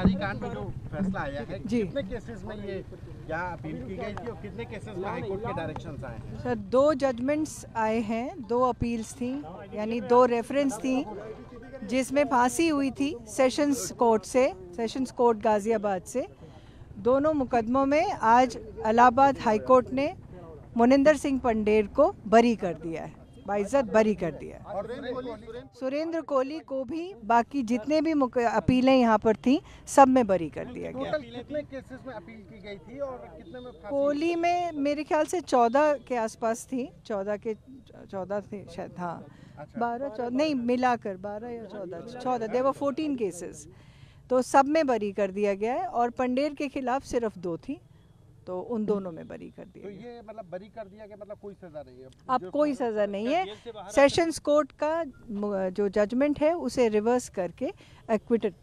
दरमियान में जो फैसला आया है जी। कितने केसेस में ये क्या अपील की गई थी और कितने केसेस में हाईकोर्ट के डायरेक्शंस आए हैं? सर दो जजमेंट्स आए हैं दो अपील्स थी यानी दो रेफरेंस थी जिसमें फांसी हुई थी सेशंस कोर्ट से सेशंस कोर्ट गाजियाबाद से। दोनों मुकदमों में आज इलाहाबाद हाई कोर्ट ने मुनिंदर सिंह पंडेर को बरी कर दिया है। बाइज्जत बरी कर दिया सुरेंद्र सुरेंद्र कोहली को भी बाकी जितने भी अपीलें यहाँ पर थी सब में बरी कर दिया गया। कितने केसेस में अपील की गई थी और कितने में कोहली में मेरे ख्याल से चौदह के आसपास थी चौदह के चौदह थे शायद हाँ। बारह चौदह नहीं मिलाकर बारह या चौदह चौदह देवर फोर्टीन केसेस तो सब में बरी कर दिया गया है और पंडेर के खिलाफ सिर्फ़ दो थी। तो उन दोनों में बरी कर दिया तो ये मतलब बरी कर दिया कि मतलब कोई सजा नहीं है? अब कोई सज़ा नहीं है। सेशंस कोर्ट का जो जजमेंट है उसे रिवर्स करके एक्विटेड